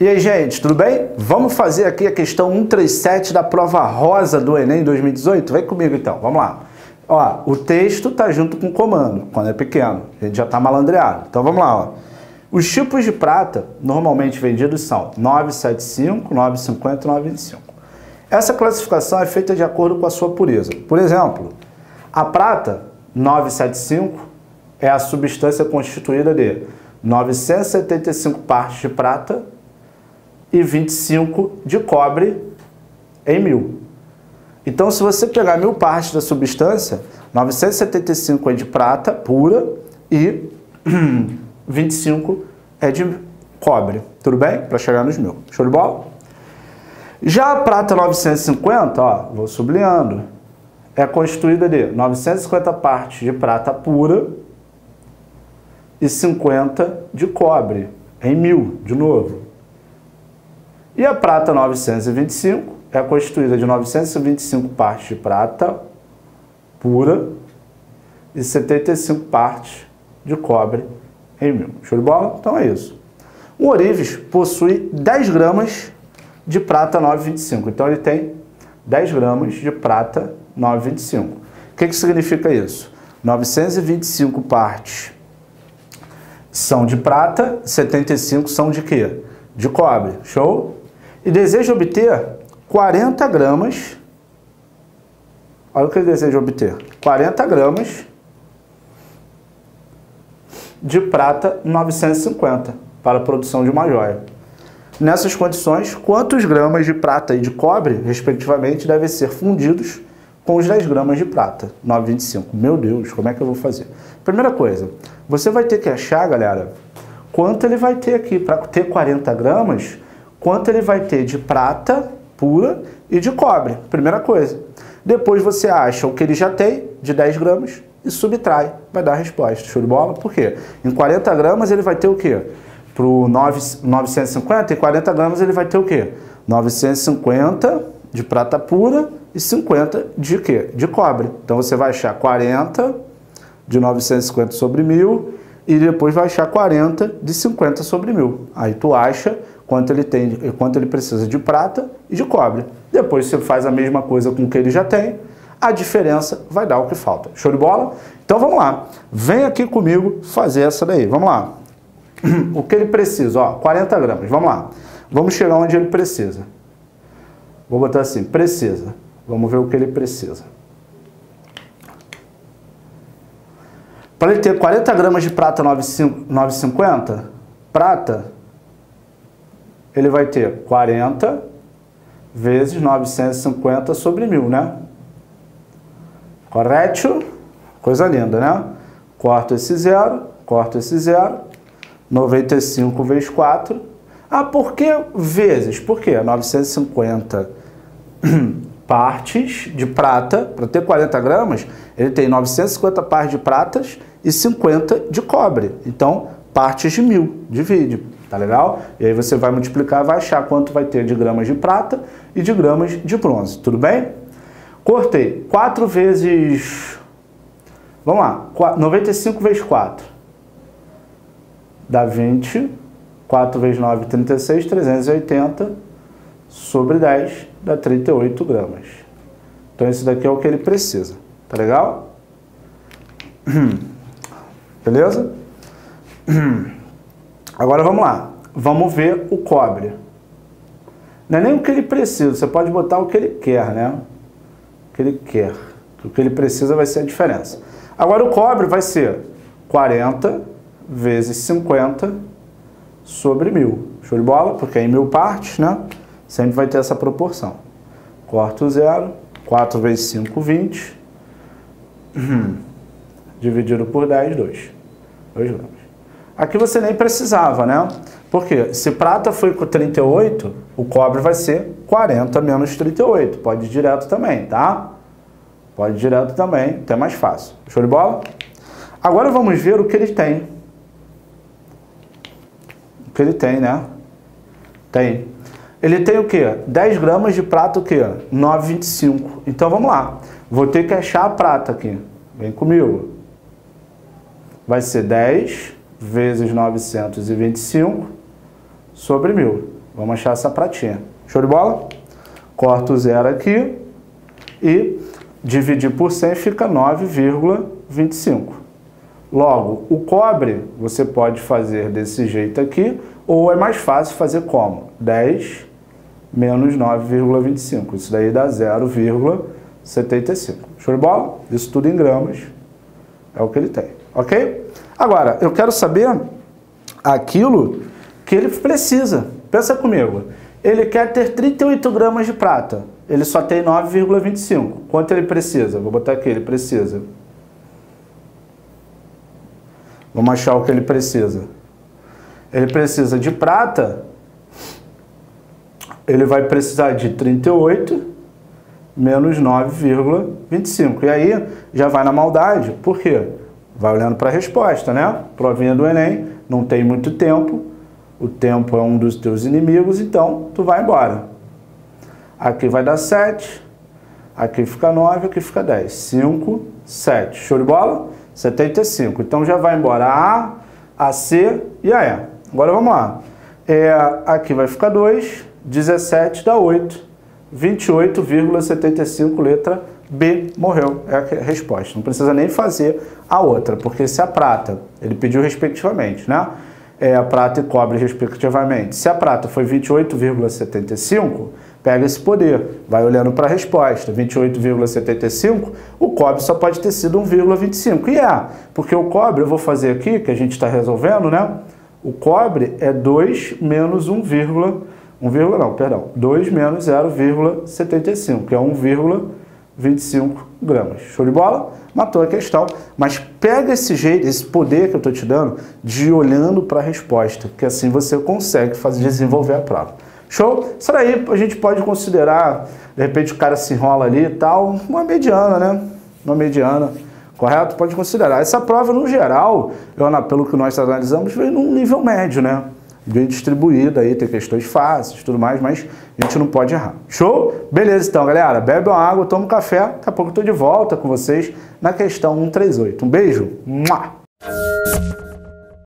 E aí, gente, tudo bem? Vamos fazer aqui a questão 137 da prova rosa do Enem 2018? Vem comigo então, vamos lá. Ó, o texto tá junto com o comando, quando é pequeno. A gente já tá malandreado. Então vamos lá, ó. Os tipos de prata normalmente vendidos são 975, 950 e 925. Essa classificação é feita de acordo com a sua pureza. Por exemplo, a prata 975 é a substância constituída de 975 partes de prata e 25 de cobre em mil. Então, se você pegar mil partes da substância, 975 é de prata pura e 25 é de cobre. Tudo bem? Para chegar nos mil. Show de bola? Já a prata 950, ó, vou sublinhando, é constituída de 950 partes de prata pura e 50 de cobre, em mil, de novo. E a prata 925 é constituída de 925 partes de prata pura e 75 partes de cobre em mil. Show de bola? Então é isso. O Orives possui 10 gramas de prata 925. Então ele tem 10 gramas de prata 925. O que, que significa isso? 925 partes são de prata, 75 são de quê? De cobre. Show? E deseja obter 40 gramas. Olha o que ele deseja obter: 40 gramas de prata 950 para a produção de uma joia. Nessas condições, quantos gramas de prata e de cobre, respectivamente, devem ser fundidos com os 10 gramas de prata, 9,25. Meu Deus, como é que eu vou fazer? Primeira coisa, você vai ter que achar, galera, quanto ele vai ter aqui. Para ter 40 gramas, quanto ele vai ter de prata pura e de cobre. Primeira coisa. Depois você acha o que ele já tem, de 10 gramas, e subtrai. Vai dar a resposta. Show de bola? Por quê? Em 40 gramas ele vai ter o quê? Para o 950, em 40 gramas ele vai ter o quê? 950 de prata pura e 50 de quê? De cobre. Então você vai achar 40 de 950 sobre 1000 e depois vai achar 40 de 50 sobre 1000. Aí tu acha quanto ele tem, quanto ele precisa de prata e de cobre. Depois você faz a mesma coisa com o que ele já tem, a diferença vai dar o que falta. Show de bola? Então vamos lá. Vem aqui comigo fazer essa daí. Vamos lá. O que ele precisa, ó, 40 gramas. Vamos lá. Vamos chegar onde ele precisa. Vou botar assim, precisa. Vamos ver o que ele precisa. Para ele ter 40 gramas de prata 950, prata, ele vai ter 40 vezes 950 sobre 1000, né? Correto? Coisa linda, né? Corto esse zero, corto esse zero. 95 vezes 4. Ah, por que vezes? Por quê? 950 partes de prata, para ter 40 gramas, ele tem 950 partes de pratas e 50 de cobre. Então, partes de mil, divide, tá legal? E aí você vai multiplicar, vai achar quanto vai ter de gramas de prata e de gramas de bronze, tudo bem? Cortei 4 vezes, vamos lá, 95 vezes 4, dá 20, 4 vezes 9, 36, 380, sobre 10, dá 38 gramas. Então esse daqui é o que ele precisa, tá legal? Beleza? Agora vamos lá. Vamos ver o cobre. Não é nem o que ele precisa, você pode botar o que ele quer, né? O que ele quer. O que ele precisa vai ser a diferença. Agora o cobre vai ser 40 vezes 50 sobre mil. Show de bola? Porque é em mil partes, né? Sempre vai ter essa proporção. Corta o zero, 4 vezes 5, 20. Dividido por 10, 2. 2 gramas. Aqui você nem precisava, né? Porque se prata foi com 38, o cobre vai ser 40 menos 38. Pode ir direto também, tá? Pode ir direto também, até mais fácil. Show de bola? Agora vamos ver o que ele tem. O que ele tem, né? Tem. Ele tem o quê? 10 gramas de prata o quê? 9,25. Então vamos lá. Vou ter que achar a prata aqui. Vem comigo. Vai ser 10 vezes 925 sobre 1.000. Vamos achar essa pratinha. Show de bola? Corto o zero aqui e dividir por 100 fica 9,25. Logo, o cobre você pode fazer desse jeito aqui, ou é mais fácil fazer como? 10 menos 9,25. Isso daí dá 0,75. Show de bola? Isso tudo em gramas é o que ele tem, ok? Agora, eu quero saber aquilo que ele precisa. Pensa comigo. Ele quer ter 38 gramas de prata. Ele só tem 9,25. Quanto ele precisa? Vou botar aqui, ele precisa Vamos achar o que ele precisa. Ele precisa de prata, ele vai precisar de 38 menos 9,25. E aí já vai na maldade. Por quê? Vai olhando para a resposta, né? Provinha do Enem, não tem muito tempo, o tempo é um dos teus inimigos, então tu vai embora. Aqui vai dar 7, aqui fica 9, aqui fica 10. 5, 7. Show de bola? 75. Então já vai embora a A, a C e a E. Agora vamos lá. É, aqui vai ficar 2, 17 dá 8, 28,75 letra B morreu. É a resposta. Não precisa nem fazer a outra, porque se a prata, ele pediu respectivamente, né? É, a prata e cobre respectivamente. Se a prata foi 28,75, Pega esse poder, vai olhando para a resposta, 28,75, o cobre só pode ter sido 1,25. E é, porque o cobre, eu vou fazer aqui, que a gente está resolvendo, né? O cobre é 2 menos 1, 1, não, perdão, 2 menos 0,75, que é 1,25 gramas. Show de bola? Matou a questão. Mas pega esse jeito, esse poder que eu estou te dando, de olhando para a resposta, que assim você consegue fazer, desenvolver a prova. Show? Isso daí a gente pode considerar, de repente o cara se enrola ali e tal, uma mediana, né? Uma mediana, correto? Pode considerar. Essa prova, no geral, eu, pelo que nós analisamos, veio num nível médio, né? Bem distribuída aí, tem questões fáceis tudo mais, mas a gente não pode errar. Show? Beleza então, galera. Bebe uma água, toma um café. Daqui a pouco eu tô de volta com vocês na questão 138. Um beijo. Mua!